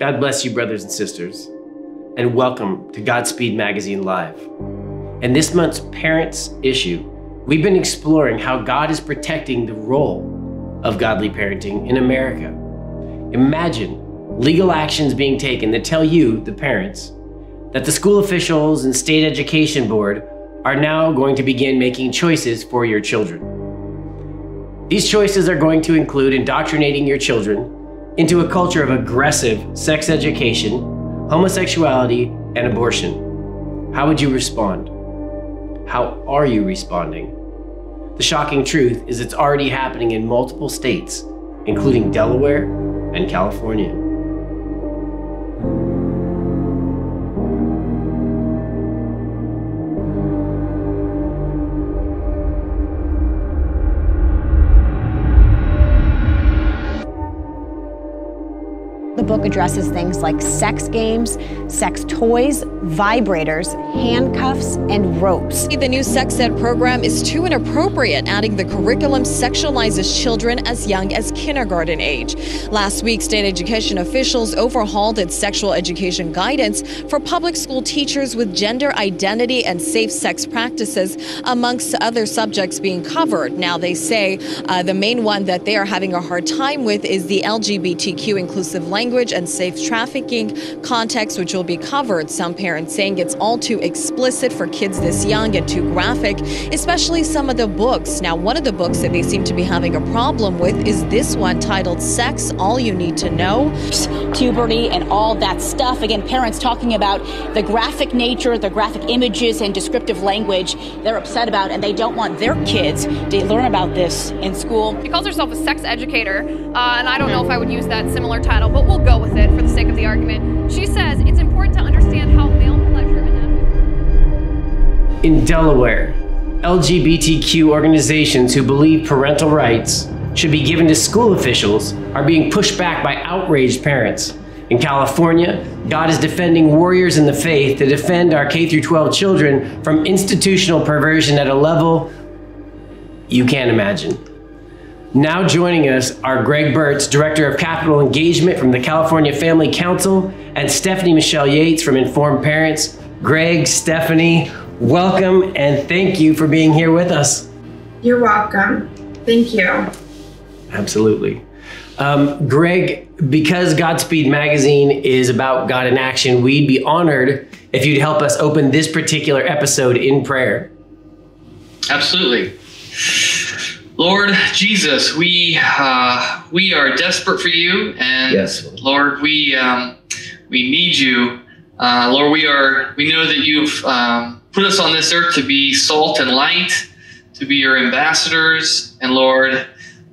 God bless you, brothers and sisters, and welcome to Godspeed Magazine Live. In this month's Parents issue, we've been exploring how God is protecting the role of godly parenting in America. Imagine legal actions being taken that tell you, the parents, that the school officials and state education board are now going to begin making choices for your children. These choices are going to include indoctrinating your children into a culture of aggressive sex education, homosexuality, and abortion. How would you respond? How are you responding? The shocking truth is it's already happening in multiple states, including Delaware and California. The book addresses things like sex games, sex toys, vibrators, handcuffs, and ropes. The new sex ed program is too inappropriate, adding the curriculum sexualizes children as young as kindergarten age. Last week, state education officials overhauled its sexual education guidance for public school teachers with gender identity and safe sex practices, amongst other subjects being covered. Now, they say uh, the main one that they are having a hard time with is the LGBTQ inclusive language language and safe trafficking context, which will be covered. Some parents saying it's all too explicit for kids this young and too graphic, especially some of the books. Now, one of the books that they seem to be having a problem with is this one titled Sex All You Need to Know. Puberty and all that stuff. Again, parents talking about the graphic nature, the graphic images, and descriptive language they're upset about, and they don't want their kids to learn about this in school. She calls herself a sex educator, uh, and I don't know if I would use that similar title, but we'll go with it for the sake of the argument. She says it's important to understand how male pleasure. In Delaware, LGBTQ organizations who believe parental rights should be given to school officials are being pushed back by outraged parents. In California, God is defending warriors in the faith to defend our K 12 children from institutional perversion at a level you can't imagine. Now joining us are Greg Burtz, Director of Capitol Engagement from the California Family Council, and Stephanie Michelle Yates from Informed Parents. Greg, Stephanie, welcome and thank you for being here with us. You're welcome. Thank you. Absolutely. Um, Greg, because Godspeed Magazine is about God in action, we'd be honored if you'd help us open this particular episode in prayer. Absolutely. Lord Jesus, we uh, we are desperate for you, and Yes. Lord, we um, we need you. Uh, Lord, we are we know that you've um, put us on this earth to be salt and light, to be your ambassadors, and Lord,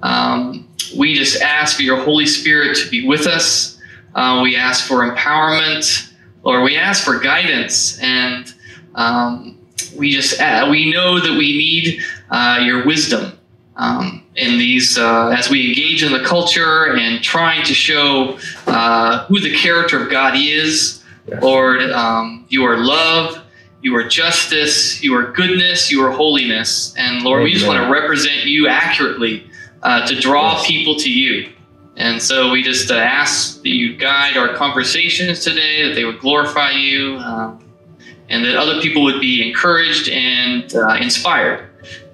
um, we just ask for your Holy Spirit to be with us. Uh, we ask for empowerment, Lord. We ask for guidance, and um, we just uh, we know that we need uh, your wisdom um, in these uh, as we engage in the culture and trying to show uh, who the character of God is. Lord, um, you are love, you are justice, you are goodness, you are holiness, and Lord, we just want to represent you accurately uh, to draw Yes. people to you. And so we just uh, ask that you guide our conversations today, that they would glorify you, um, and that other people would be encouraged and uh, inspired.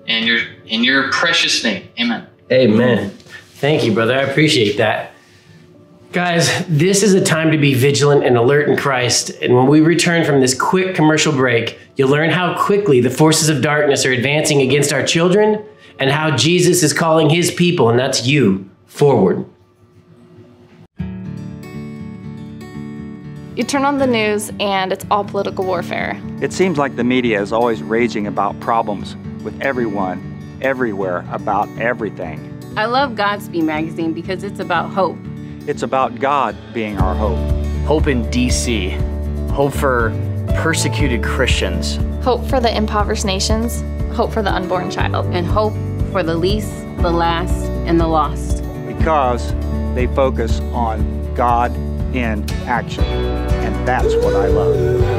In your in your precious name, Amen. Amen. Thank you, brother. I appreciate that. Guys, this is a time to be vigilant and alert in Christ. And when we return from this quick commercial break, you'll learn how quickly the forces of darkness are advancing against our children and how Jesus is calling his people, and that's you, forward. You turn on the news and it's all political warfare. It seems like the media is always raging about problems with everyone, everywhere, about everything. I love Godspeed magazine because it's about hope. It's about God being our hope. Hope in DC. Hope for persecuted Christians. Hope for the impoverished nations, hope for the unborn child. and hope for the least, the last, and the lost. because they focus on God in action. And that's what I love.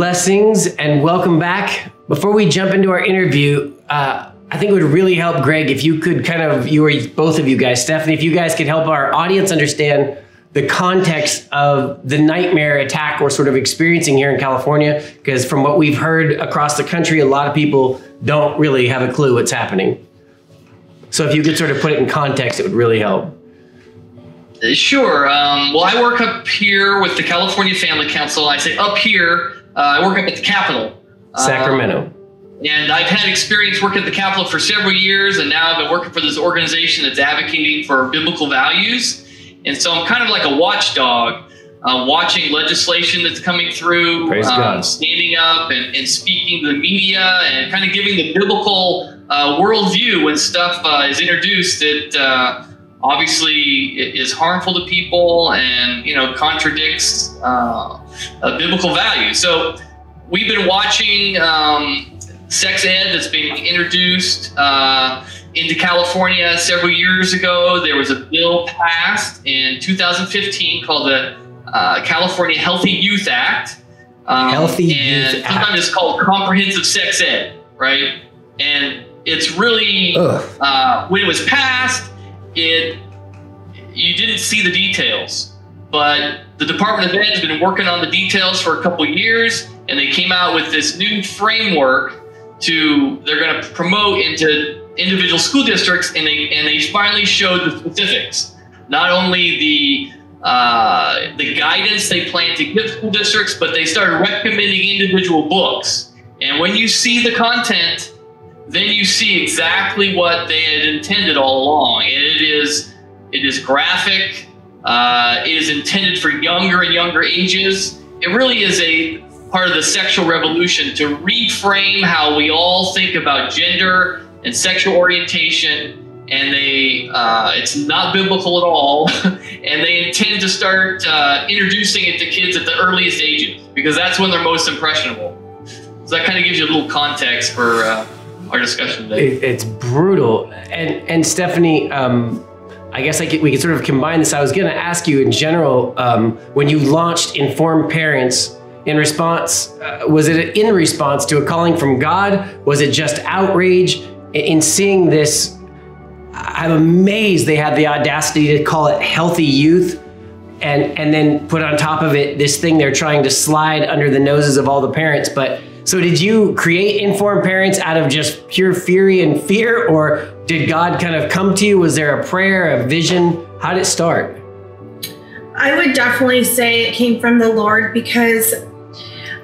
Blessings and welcome back. Before we jump into our interview, uh, I think it would really help, Greg, if you could kind of, you or both of you guys, Stephanie, if you guys could help our audience understand the context of the nightmare attack we're sort of experiencing here in California. Because from what we've heard across the country, a lot of people don't really have a clue what's happening. So if you could sort of put it in context, it would really help. Sure. Um, well, I work up here with the California Family Council. I say up here, I work up at the Capitol. Sacramento. Um, and I've had experience working at the Capitol for several years, and now I've been working for this organization that's advocating for biblical values. And so I'm kind of like a watchdog, uh, watching legislation that's coming through, um, God. standing up and, and speaking to the media, and kind of giving the biblical uh, worldview when stuff uh, is introduced that uh, obviously is harmful to people and you know contradicts uh, a biblical value. So we've been watching um, sex ed that's been introduced uh, into California several years ago. There was a bill passed in 2015 called the uh, California Healthy Youth Act. Um, Healthy and Youth sometimes Act. it's called comprehensive sex ed, right? And it's really uh, when it was passed, it you didn't see the details, but the Department of Ed has been working on the details for a couple years, and they came out with this new framework to they're going to promote into individual school districts, and they and they finally showed the specifics, not only the uh, the guidance they plan to give school districts, but they started recommending individual books. And when you see the content, then you see exactly what they had intended all along. And it is it is graphic. Uh, it is intended for younger and younger ages. It really is a part of the sexual revolution to reframe how we all think about gender and sexual orientation. And they, uh, it's not biblical at all. and they intend to start uh, introducing it to kids at the earliest ages because that's when they're most impressionable. So that kind of gives you a little context for uh, our discussion today. It, it's brutal. And and Stephanie, um, I guess I could, we could sort of combine this. I was going to ask you in general um, when you launched Informed Parents. In response, uh, was it in response to a calling from God? Was it just outrage in- in seeing this? I'm amazed they had the audacity to call it healthy youth and and then put on top of it this thing they're trying to slide under the noses of all the parents but so did you create informed parents out of just pure fury and fear or did god kind of come to you was there a prayer a vision how did it start I would definitely say it came from the Lord because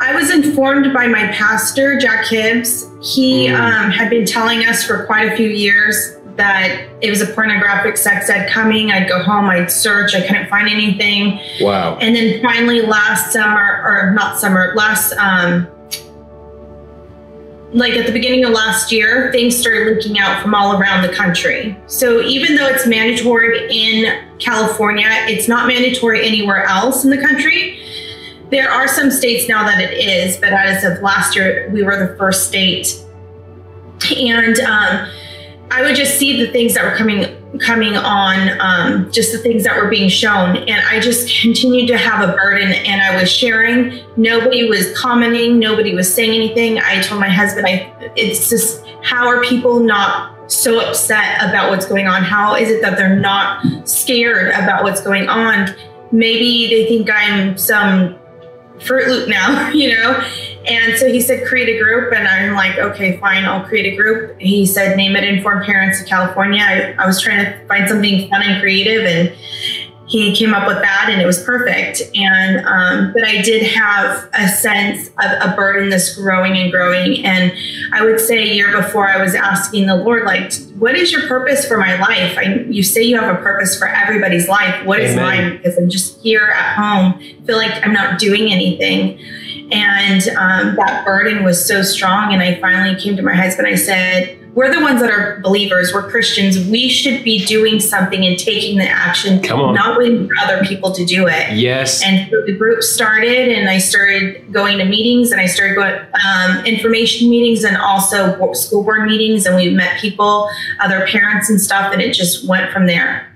I was informed by my pastor, Jack Hibbs. He um, had been telling us for quite a few years that it was a pornographic sex ed coming. I'd go home, I'd search, I couldn't find anything. wow And then finally last summer, or not summer, last, um, like at the beginning of last year, things started leaking out from all around the country. So even though it's mandatory in California, it's not mandatory anywhere else in the country. There are some states now that it is, but as of last year, we were the first state. And um, I would just see the things that were coming coming on, um, just the things that were being shown, and I just continued to have a burden. And I was sharing. Nobody was commenting. Nobody was saying anything. I told my husband, "I it's just how are people not so upset about what's going on? How is it that they're not scared about what's going on? Maybe they think I'm some Fruit Loop now, you know? And so he said, create a group. And I'm like, okay, fine, I'll create a group. He said, name it Informed Parents of California. I, I was trying to find something fun and creative, and he came up with that, and it was perfect. And, um, but I did have a sense of a burden that's growing and growing. And I would say a year before, I was asking the Lord, like, what is your purpose for my life? I, you say you have a purpose for everybody's life. What is Amen. mine? Because I'm just here at home, feel like I'm not doing anything. And um, that burden was so strong. And I finally came to my husband. I said, We're the ones that are believers, we're Christians. We should be doing something and taking the action, Come on. not waiting for other people to do it. yes And so the group started, and I started going to meetings, and I started going um, information meetings, and also school board meetings, and we met people, other parents, and stuff, and it just went from there.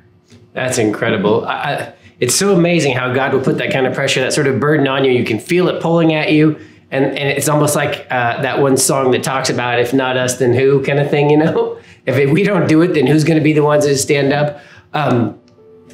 That's incredible. I, I, it's so amazing how God will put that kind of pressure, that sort of burden on you. You can feel it pulling at you, and and it's almost like uh, that one song that talks about if not us then who kind of thing you know? If it, we don't do it then who's going to be the ones that stand up? Um,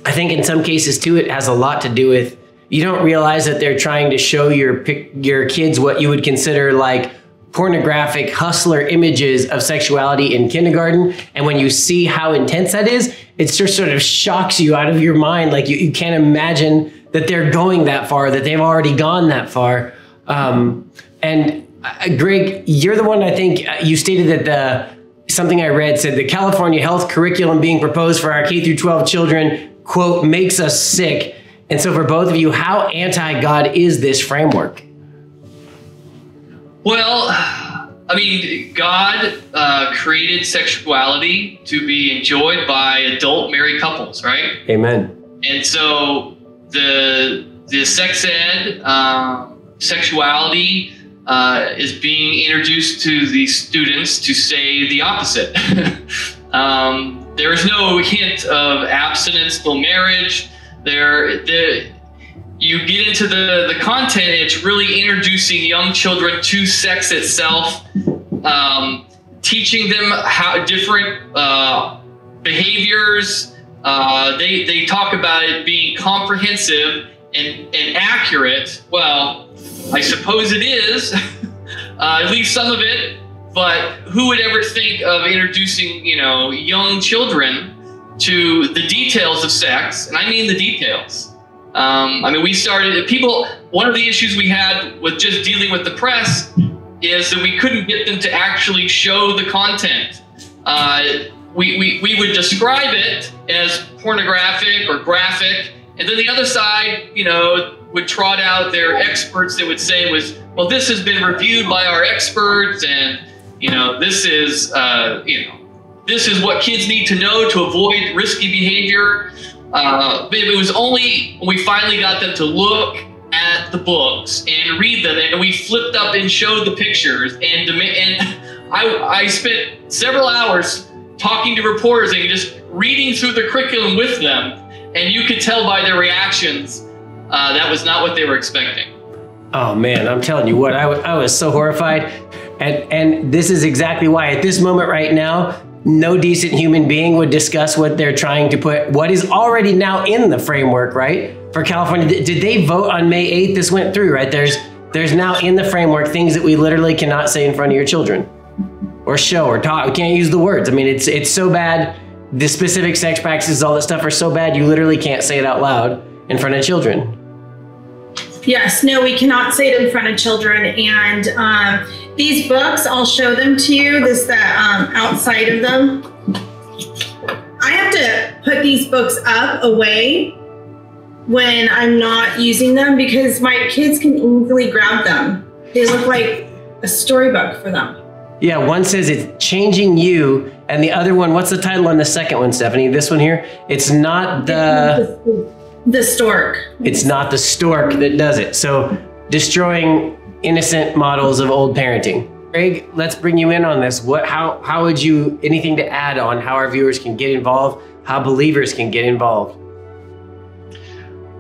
i think in some cases too it has a lot to do with you don't realize that they're trying to show your your kids what you would consider like pornographic hustler images of sexuality in kindergarten. And when you see how intense that is it just sort of shocks you out of your mind. Like you, you can't imagine that they're going that far that they've already gone that far um, and uh, Greg, you're the one I think uh, you stated that the something I read said the California health curriculum being proposed for our K through 12 children quote makes us sick. And so for both of you, how anti-God is this framework? Well, I mean, God uh, created sexuality to be enjoyed by adult married couples, right? Amen. And so the the sex ed. Um, sexuality uh, is being introduced to the students to say the opposite. um, there is no hint of abstinence till marriage. There, the, you get into the, the content, it's really introducing young children to sex itself, um, teaching them how different uh, behaviors. Uh, they, they talk about it being comprehensive and, and accurate. Well, I suppose it is, uh, at least some of it. But who would ever think of introducing, you know, young children to the details of sex? And I mean the details. Um, I mean, we started, people, one of the issues we had with just dealing with the press is that we couldn't get them to actually show the content. Uh, we, we, we would describe it as pornographic or graphic, and then the other side, you know, would trot out their experts that would say was, well, this has been reviewed by our experts, and you know, this is, uh, you know, this is what kids need to know to avoid risky behavior. Uh, but it was only when we finally got them to look at the books and read them, and we flipped up and showed the pictures, and and I, I spent several hours talking to reporters and just reading through the curriculum with them, and you could tell by their reactions uh, that was not what they were expecting. Oh man, I'm telling you what, I, I was so horrified. And, and this is exactly why at this moment right now, no decent human being would discuss what they're trying to put, what is already now in the framework, right? For California, did they vote on May 8th? This went through, right? There's, there's now in the framework things that we literally cannot say in front of your children or show or talk. We can't use the words. I mean, it's, it's so bad. The specific sex practices, all that stuff are so bad, you literally can't say it out loud in front of children. Yes, no, we cannot say it in front of children. And um, these books, I'll show them to you. This the um, outside of them. I have to put these books up away when I'm not using them because my kids can easily grab them. They look like a storybook for them. Yeah, one says it's changing you, and the other one, what's the title on the second one, Stephanie? This one here? It's not the. The stork. It's not the stork that does it. So destroying innocent models of old parenting. Greg, let's bring you in on this. What how how would you anything to add on how our viewers can get involved, how believers can get involved?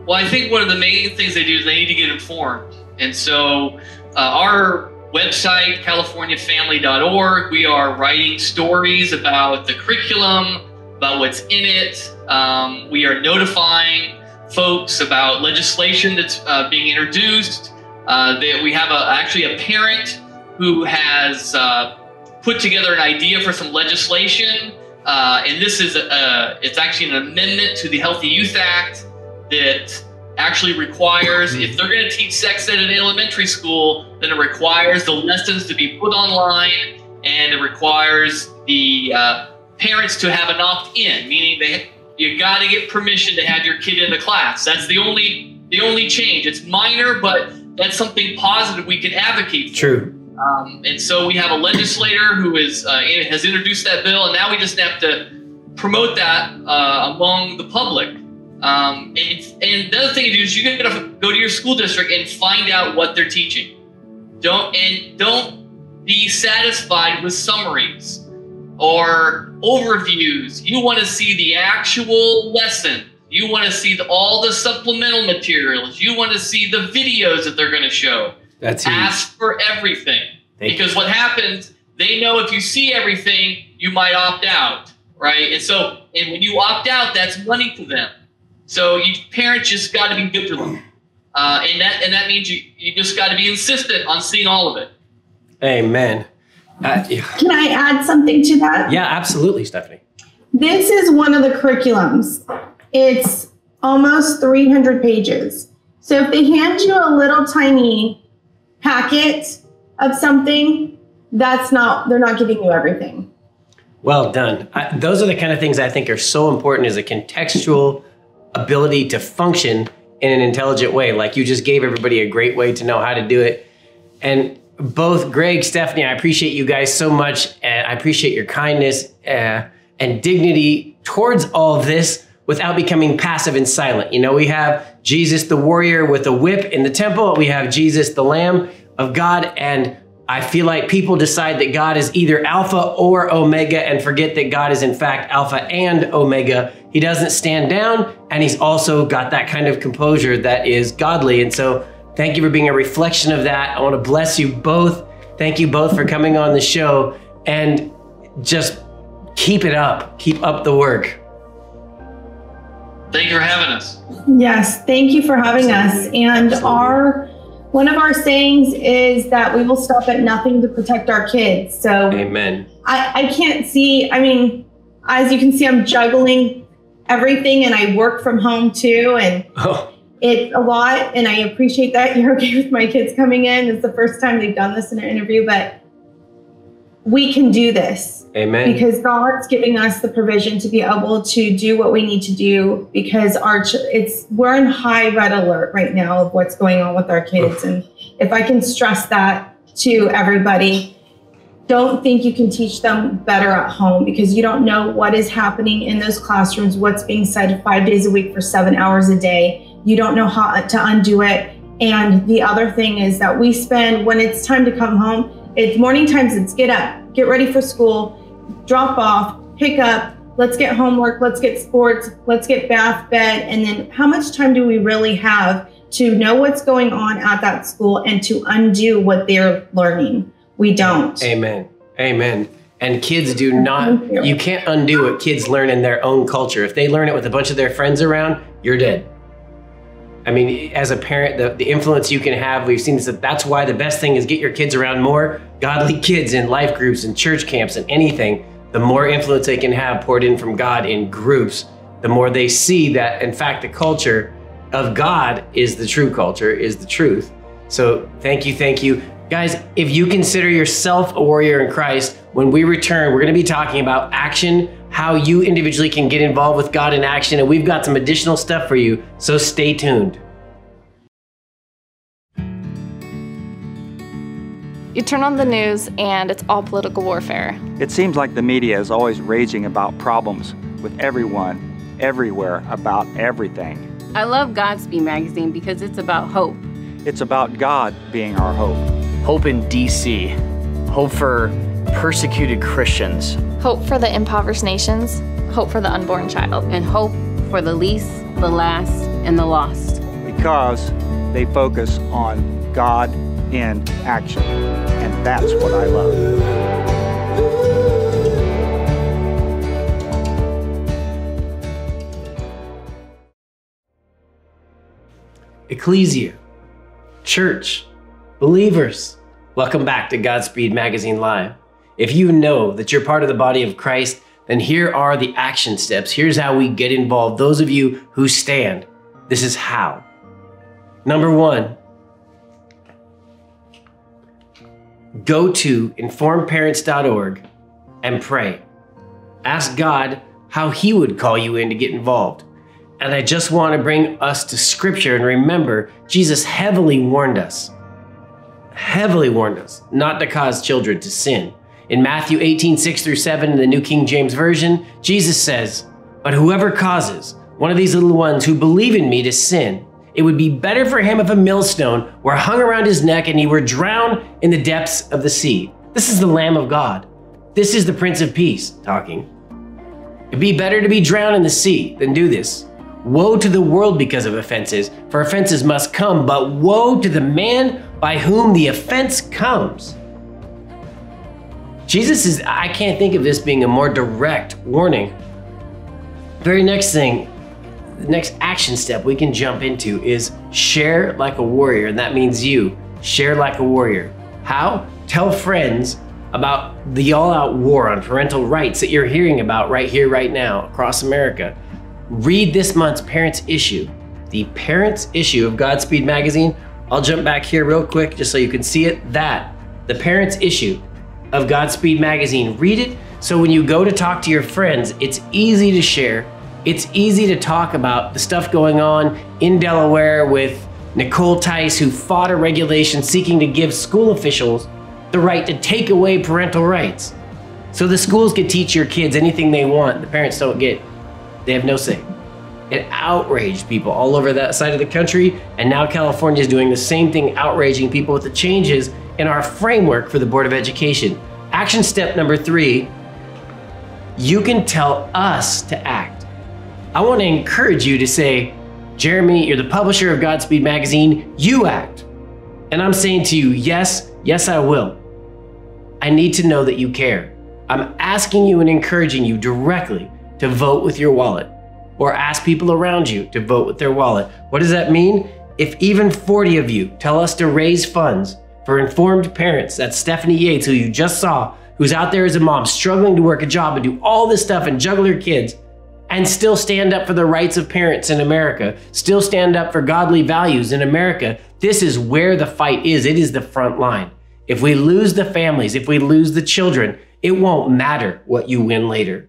Well, I think one of the main things they do is they need to get informed. And so uh, our website, californiafamily.org, we are writing stories about the curriculum, about what's in it. Um, we are notifying folks about legislation that's uh, being introduced. Uh, that we have a, actually a parent who has uh, put together an idea for some legislation, uh, and this is a, it's actually an amendment to the Healthy Youth Act that actually requires if they're going to teach sex ed in elementary school, then it requires the lessons to be put online, and it requires the uh, parents to have an opt-in, meaning they you got to get permission to have your kid in the class. That's the only the only change. It's minor, but that's something positive we can advocate. For. True. Um, and so we have a legislator who is uh, has introduced that bill, and now we just have to promote that uh, among the public. Um, and, and the other thing to do is you got to go to your school district and find out what they're teaching. Don't and don't be satisfied with summaries or overviews. You want to see the actual lesson. You want to see the, all the supplemental materials. You want to see the videos that they're going to show. That's huge. ask for everything. because what happens, they know if you see everything, you might opt out, right? And so, and when you opt out, that's money to them. So you parents just got to be good for them, uh, and that and that means you you just got to be insistent on seeing all of it. Amen. Uh, yeah. Can I add something to that? yeah, absolutely, Stephanie. This is one of the curriculums. It's almost 300 pages. So if they hand you a little tiny packet of something, that's not, they're not giving you everything. Well done. I, those are the kind of things I think are so important as a contextual ability to function in an intelligent way. Like you just gave everybody a great way to know how to do it. And both Greg, Stephanie, I appreciate you guys so much. And I appreciate your kindness uh, and dignity towards all this without becoming passive and silent. You know, we have Jesus the warrior with a whip in the temple, we have Jesus the Lamb of God, and I feel like people decide that God is either Alpha or Omega and forget that God is in fact Alpha and Omega. He doesn't stand down, and he's also got that kind of composure that is godly. And so, thank you for being a reflection of that. I want to bless you both. Thank you both for coming on the show and just keep it up. Keep up the work. Thank you for having us. Yes, thank you for having us. And our one of our sayings is that we will stop at nothing to protect our kids. So Amen. I, I can't see, I mean, as you can see, I'm juggling everything and I work from home too. And Oh, it's a lot. And I appreciate that you're okay with my kids coming in. It's the first time they've done this in an interview, but we can do this. Amen. because God's giving us the provision to be able to do what we need to do because our ch- it's we're in high red alert right now of what's going on with our kids. And if I can stress that to everybody don't think you can teach them better at home because you don't know what is happening in those classrooms what's being said 5 days a week for 7 hours a day. You don't know how to undo it. And the other thing is that we spend when it's time to come home it's morning times it's get up get ready for school drop off, pick up, let's get homework, let's get sports, let's get bath, bed, and then how much time do we really have to know what's going on at that school and to undo what they're learning? We don't. Amen. Amen. And kids do not, you. can't undo what kids learn in their own culture. If they learn it with a bunch of their friends around, you're dead. I mean, as a parent, the, the influence you can have, we've seen this, that that's why the best thing is get your kids around more godly kids in life groups and church camps and anything. The more influence they can have poured in from God in groups, the more they see that, in fact, the culture of God is the true culture, is the truth. So thank you, thank you. Guys, if you consider yourself a warrior in Christ, when we return, we're going to be talking about action, how you individually can get involved with God in action, and we've got some additional stuff for you. So stay tuned. You turn on the news and it's all political warfare. It seems like the media is always raging about problems with everyone, everywhere, about everything. I love Godspeed magazine because it's about hope. It's about God being our hope. Hope in DC. Hope for persecuted Christians. Hope for the impoverished nations. Hope for the unborn child. and hope for the least, the last, and the lost. because they focus on God in action. And that's what I love. Ecclesia, church, believers, welcome back to Godspeed Magazine Live. If you know that you're part of the body of Christ, then here are the action steps. Here's how we get involved. Those of you who stand, this is how. Number one, go to informedparents.org and pray. Ask God how He would call you in to get involved. And I just want to bring us to scripture and remember, Jesus heavily warned us, heavily warned us not to cause children to sin. In Matthew 18, 6 through 7, in the New King James Version, Jesus says, But whoever causes one of these little ones who believe in me to sin, it would be better for him if a millstone were hung around his neck and he were drowned in the depths of the sea. This is the Lamb of God. This is the Prince of Peace talking. It'd be better to be drowned in the sea than do this. Woe to the world because of offenses, for offenses must come, but woe to the man by whom the offense comes. Jesus is, I can't think of this being a more direct warning. Very next thing, the next action step we can jump into is share like a warrior. And that means you share like a warrior. How? Tell friends about the all out war on parental rights that you're hearing about right here, right now, across America. Read this month's Parents Issue, the Parents Issue of Godspeed Magazine. I'll jump back here real quick just so you can see it. That, the Parents Issue of Godspeed Magazine. Read it so when you go to talk to your friends, it's easy to share. It's easy to talk about the stuff going on in Delaware with Nicole Theis, who fought a regulation seeking to give school officials the right to take away parental rights. So the schools could teach your kids anything they want. The parents don't get, they have no say. It outraged people all over that side of the country, and now California is doing the same thing, outraging people with the changes in our framework for the Board of Education. Action step number three you can tell us to act. I want to encourage you to say, Jeremy, you're the publisher of Godspeed Magazine, you act. And I'm saying to you, yes, yes, I will. I need to know that you care. I'm asking you and encouraging you directly to vote with your wallet or ask people around you to vote with their wallet. What does that mean? If even 40 of you tell us to raise funds for informed parents, that's Stephanie Yates, who you just saw, who's out there as a mom, struggling to work a job and do all this stuff and juggle her kids, and still stand up for the rights of parents in America, still stand up for godly values in America. This is where the fight is. It is the front line. If we lose the families, if we lose the children, it won't matter what you win later.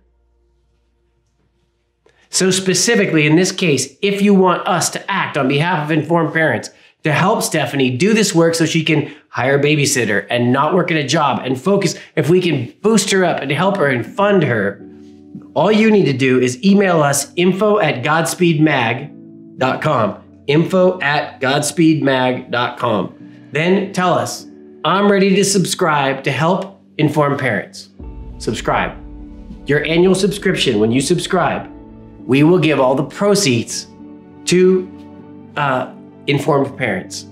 So, specifically in this case, if you want us to act on behalf of informed parents to help Stephanie do this work so she can hire a babysitter and not work at a job and focus, if we can boost her up and help her and fund her, all you need to do is email us info at godspeedmag.com. Info at godspeedmag.com. Then tell us, I'm ready to subscribe to help inform parents. Subscribe. Your annual subscription, when you subscribe, we will give all the proceeds to uh, informed parents.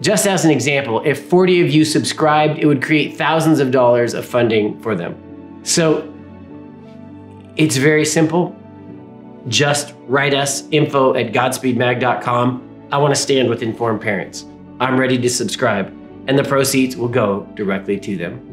Just as an example, if 40 of you subscribed, it would create thousands of dollars of funding for them. So it's very simple. Just write us info at godspeedmag.com. I want to stand with informed parents. I'm ready to subscribe, and the proceeds will go directly to them.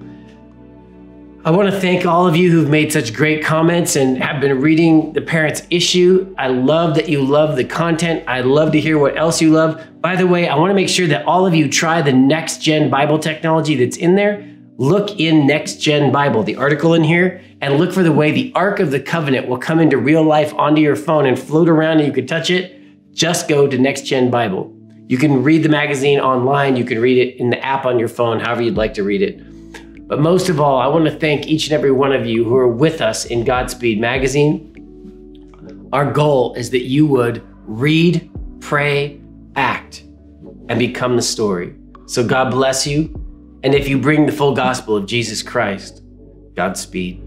I want to thank all of you who've made such great comments and have been reading the parents issue. I love that you love the content. I love to hear what else you love. By the way, I want to make sure that all of you try the next gen Bible technology that's in there. Look in Next Gen Bible, the article in here, and look for the way the Ark of the Covenant will come into real life onto your phone and float around and you can touch it. Just go to Next Gen Bible. You can read the magazine online, you can read it in the app on your phone, however you'd like to read it. But most of all, I want to thank each and every one of you who are with us in Godspeed Magazine. Our goal is that you would read, pray, act, and become the story. So God bless you. And if you bring the full gospel of Jesus Christ, Godspeed.